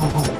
痛痛！